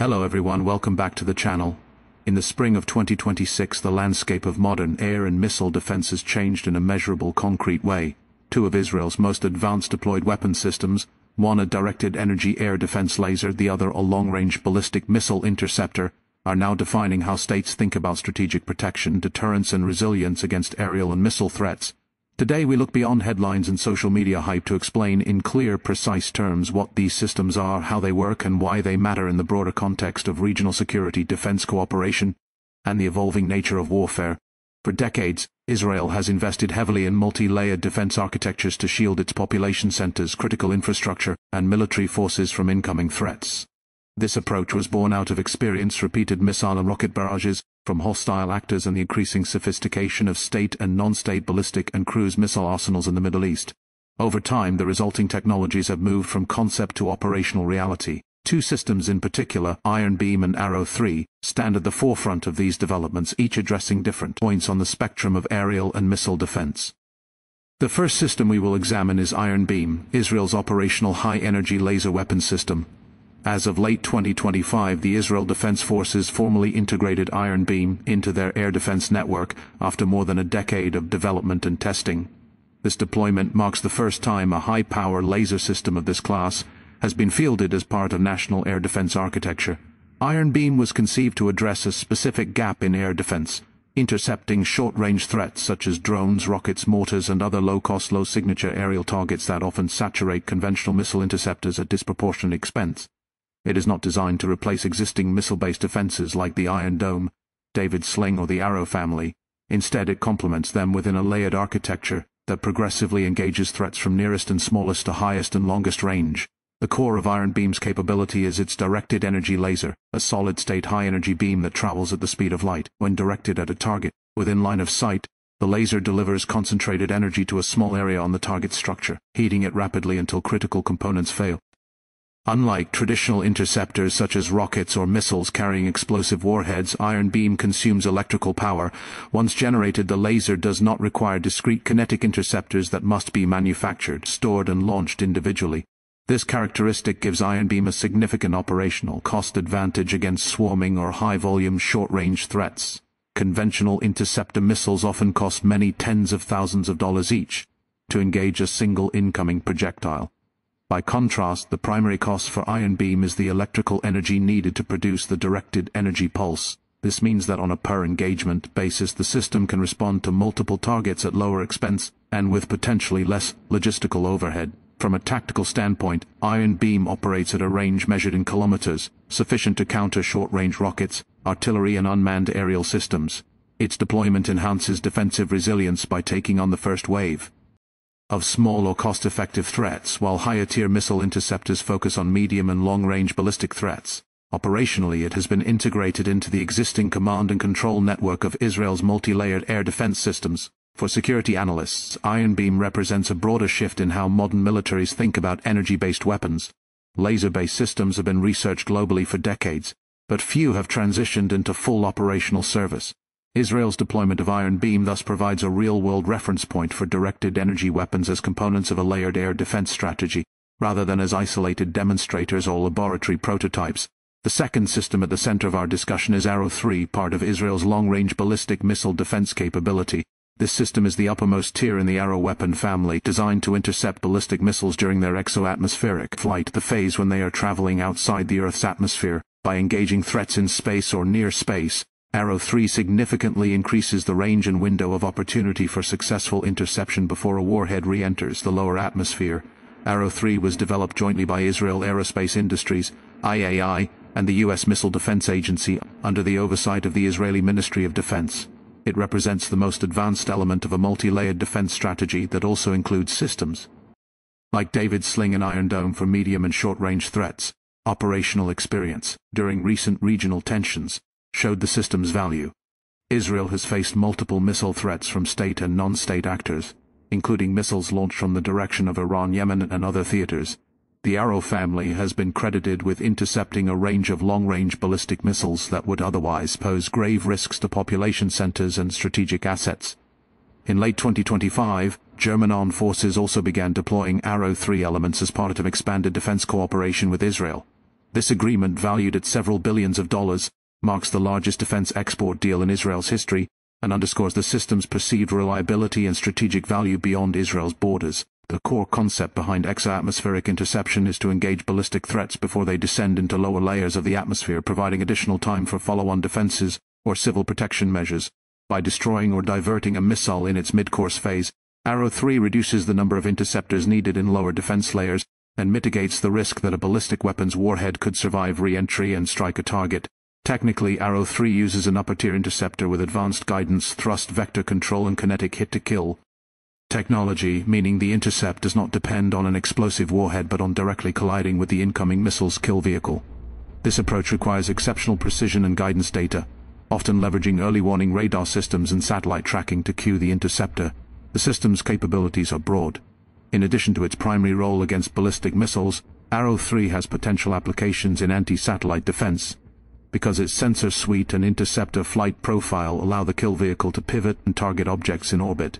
Hello everyone, welcome back to the channel. In the spring of 2026 the landscape of modern air and missile defense has changed in a measurable concrete way. Two of Israel's most advanced deployed weapon systems, one a directed energy air defense laser, the other a long-range ballistic missile interceptor, are now defining how states think about strategic protection, deterrence and resilience against aerial and missile threats. Today we look beyond headlines and social media hype to explain in clear, precise terms what these systems are, how they work and why they matter in the broader context of regional security, defense cooperation, and the evolving nature of warfare. For decades, Israel has invested heavily in multi-layered defense architectures to shield its population centers, critical infrastructure, and military forces from incoming threats. This approach was born out of experience repeated missile and rocket barrages from hostile actors and the increasing sophistication of state and non-state ballistic and cruise missile arsenals in the Middle East. Over time the resulting technologies have moved from concept to operational reality. Two systems in particular, Iron Beam and Arrow 3, stand at the forefront of these developments each addressing different points on the spectrum of aerial and missile defense. The first system we will examine is Iron Beam, Israel's operational high-energy laser weapon system, as of late 2025 the Israel Defense Forces formally integrated Iron Beam into their air defense network after more than a decade of development and testing. This deployment marks the first time a high-power laser system of this class has been fielded as part of national air defense architecture. Iron Beam was conceived to address a specific gap in air defense, intercepting short-range threats such as drones, rockets, mortars and other low-cost, low-signature aerial targets that often saturate conventional missile interceptors at disproportionate expense. It is not designed to replace existing missile-based defenses like the Iron Dome, David Sling or the Arrow family. Instead it complements them within a layered architecture that progressively engages threats from nearest and smallest to highest and longest range. The core of Iron Beam's capability is its directed energy laser, a solid-state high-energy beam that travels at the speed of light. When directed at a target, within line of sight, the laser delivers concentrated energy to a small area on the target structure, heating it rapidly until critical components fail. Unlike traditional interceptors such as rockets or missiles carrying explosive warheads, Iron Beam consumes electrical power. Once generated, the laser does not require discrete kinetic interceptors that must be manufactured, stored and launched individually. This characteristic gives Iron Beam a significant operational cost advantage against swarming or high-volume short-range threats. Conventional interceptor missiles often cost many tens of thousands of dollars each to engage a single incoming projectile. By contrast, the primary cost for iron beam is the electrical energy needed to produce the directed energy pulse. This means that on a per-engagement basis the system can respond to multiple targets at lower expense and with potentially less logistical overhead. From a tactical standpoint, Iron Beam operates at a range measured in kilometers, sufficient to counter short-range rockets, artillery and unmanned aerial systems. Its deployment enhances defensive resilience by taking on the first wave, of small or cost-effective threats, while higher-tier missile interceptors focus on medium and long-range ballistic threats. Operationally it has been integrated into the existing command and control network of Israel's multi-layered air defense systems. For security analysts, Iron Beam represents a broader shift in how modern militaries think about energy-based weapons. Laser-based systems have been researched globally for decades, but few have transitioned into full operational service. Israel's deployment of Iron Beam thus provides a real-world reference point for directed energy weapons as components of a layered air defense strategy, rather than as isolated demonstrators or laboratory prototypes. The second system at the center of our discussion is Arrow 3, part of Israel's long-range ballistic missile defense capability. This system is the uppermost tier in the Arrow weapon family, designed to intercept ballistic missiles during their exoatmospheric flight, the phase when they are traveling outside the Earth's atmosphere, by engaging threats in space or near space. Arrow 3 significantly increases the range and window of opportunity for successful interception before a warhead re-enters the lower atmosphere. Arrow 3 was developed jointly by Israel Aerospace Industries, IAI, and the U.S. Missile Defense Agency under the oversight of the Israeli Ministry of Defense. It represents the most advanced element of a multi-layered defense strategy that also includes systems. Like David's Sling and Iron Dome for medium and short-range threats, operational experience during recent regional tensions, showed the system's value. Israel has faced multiple missile threats from state and non-state actors, including missiles launched from the direction of Iran, Yemen and other theaters. The Arrow family has been credited with intercepting a range of long-range ballistic missiles that would otherwise pose grave risks to population centers and strategic assets. In late 2025, German armed forces also began deploying Arrow 3 elements as part of expanded defense cooperation with Israel. This agreement, valued at several billions of dollars, marks the largest defense export deal in Israel's history and underscores the system's perceived reliability and strategic value beyond Israel's borders. The core concept behind exo-atmospheric interception is to engage ballistic threats before they descend into lower layers of the atmosphere, providing additional time for follow-on defenses or civil protection measures. By destroying or diverting a missile in its mid-course phase, Arrow 3 reduces the number of interceptors needed in lower defense layers and mitigates the risk that a ballistic weapon's warhead could survive re-entry and strike a target. Technically, Arrow 3 uses an upper-tier interceptor with advanced guidance, thrust vector control and kinetic hit-to-kill. Technology, meaning the intercept does not depend on an explosive warhead but on directly colliding with the incoming missile's kill vehicle. This approach requires exceptional precision and guidance data, often leveraging early warning radar systems and satellite tracking to cue the interceptor. The system's capabilities are broad. In addition to its primary role against ballistic missiles, Arrow 3 has potential applications in anti-satellite defense, because its sensor suite and interceptor flight profile allow the kill vehicle to pivot and target objects in orbit.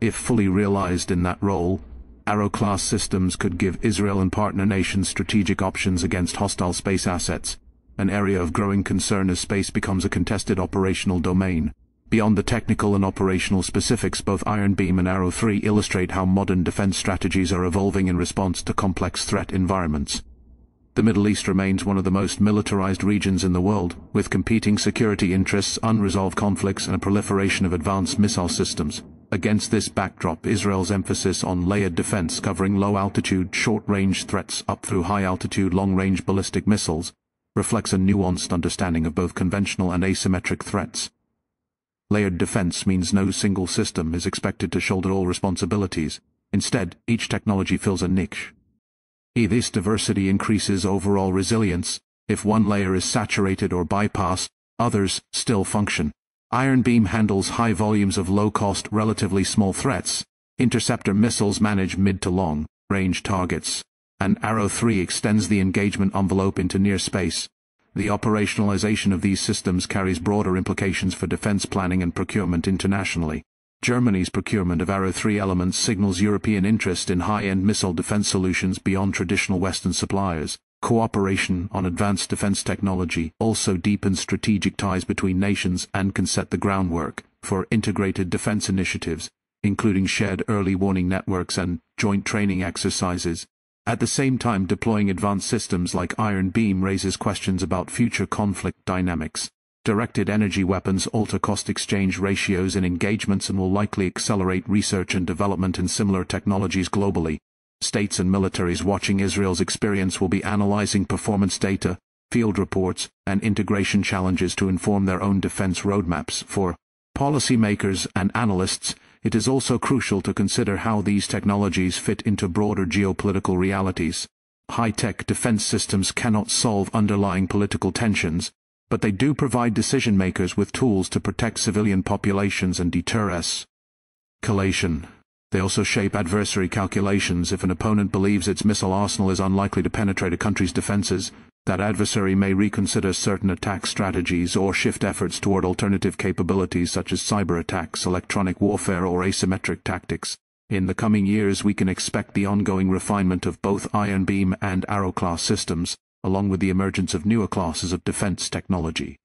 If fully realized in that role, Arrow-class systems could give Israel and partner nations strategic options against hostile space assets, an area of growing concern as space becomes a contested operational domain. Beyond the technical and operational specifics, both Iron Beam and Arrow 3 illustrate how modern defense strategies are evolving in response to complex threat environments. The Middle East remains one of the most militarized regions in the world, with competing security interests, unresolved conflicts and a proliferation of advanced missile systems. Against this backdrop, Israel's emphasis on layered defense covering low-altitude, short-range threats up through high-altitude, long-range ballistic missiles reflects a nuanced understanding of both conventional and asymmetric threats. Layered defense means no single system is expected to shoulder all responsibilities. Instead, each technology fills a niche, this diversity increases overall resilience. If one layer is saturated or bypassed, others still function. Iron Beam handles high volumes of low-cost, relatively small threats. Interceptor missiles manage mid to long range targets. And Arrow 3 extends the engagement envelope into near space. The operationalization of these systems carries broader implications for defense planning and procurement internationally. Germany's procurement of Arrow 3 elements signals European interest in high-end missile defense solutions beyond traditional Western suppliers. Cooperation on advanced defense technology also deepens strategic ties between nations and can set the groundwork for integrated defense initiatives, including shared early warning networks and joint training exercises. At the same time deploying advanced systems like Iron Beam raises questions about future conflict dynamics. Directed energy weapons alter cost exchange ratios in engagements and will likely accelerate research and development in similar technologies globally. States and militaries watching Israel's experience will be analyzing performance data, field reports, and integration challenges to inform their own defense roadmaps. For policymakers and analysts, it is also crucial to consider how these technologies fit into broader geopolitical realities. High-tech defense systems cannot solve underlying political tensions, but they do provide decision makers with tools to protect civilian populations and deter escalation. They also shape adversary calculations if an opponent believes its missile arsenal is unlikely to penetrate a country's defenses, that adversary may reconsider certain attack strategies or shift efforts toward alternative capabilities such as cyber attacks, electronic warfare or asymmetric tactics. In the coming years we can expect the ongoing refinement of both Iron Beam and Arrow-class systems, along with the emergence of newer classes of defense technology.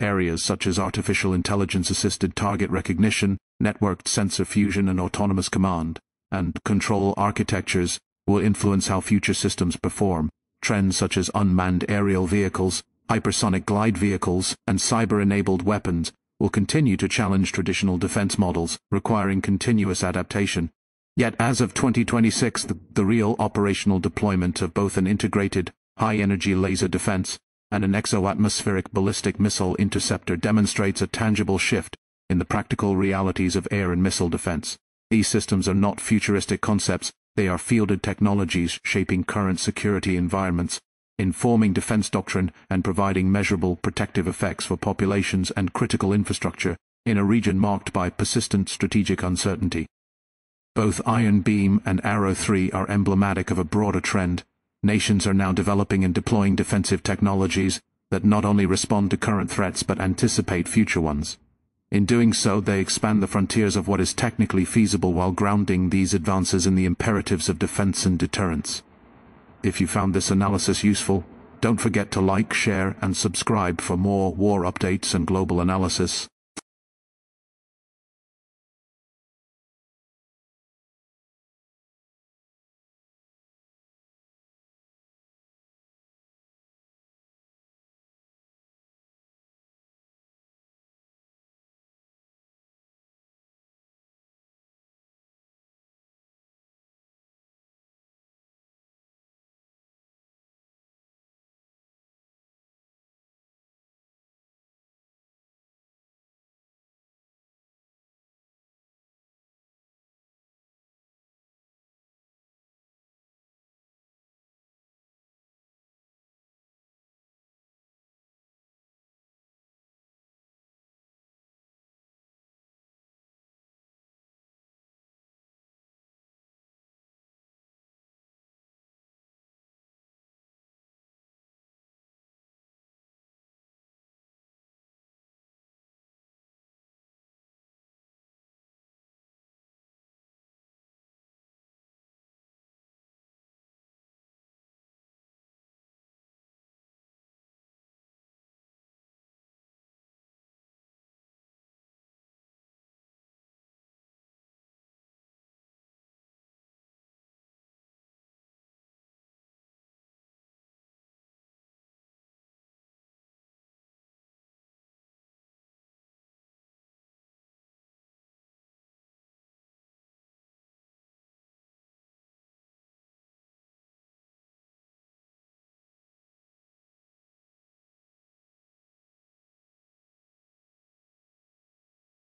Areas such as artificial intelligence-assisted target recognition, networked sensor fusion and autonomous command, and control architectures will influence how future systems perform. Trends such as unmanned aerial vehicles, hypersonic glide vehicles, and cyber-enabled weapons will continue to challenge traditional defense models, requiring continuous adaptation. Yet as of 2026 the, the real operational deployment of both an integrated, high-energy laser defense, and an exo-atmospheric ballistic missile interceptor demonstrates a tangible shift in the practical realities of air and missile defense. These systems are not futuristic concepts, they are fielded technologies shaping current security environments, informing defense doctrine and providing measurable protective effects for populations and critical infrastructure in a region marked by persistent strategic uncertainty. Both Iron Beam and Arrow 3 are emblematic of a broader trend, nations are now developing and deploying defensive technologies that not only respond to current threats but anticipate future ones. In doing so, they expand the frontiers of what is technically feasible while grounding these advances in the imperatives of defense and deterrence. If you found this analysis useful, Don't forget to like, share, and subscribe for more war updates and global analysis.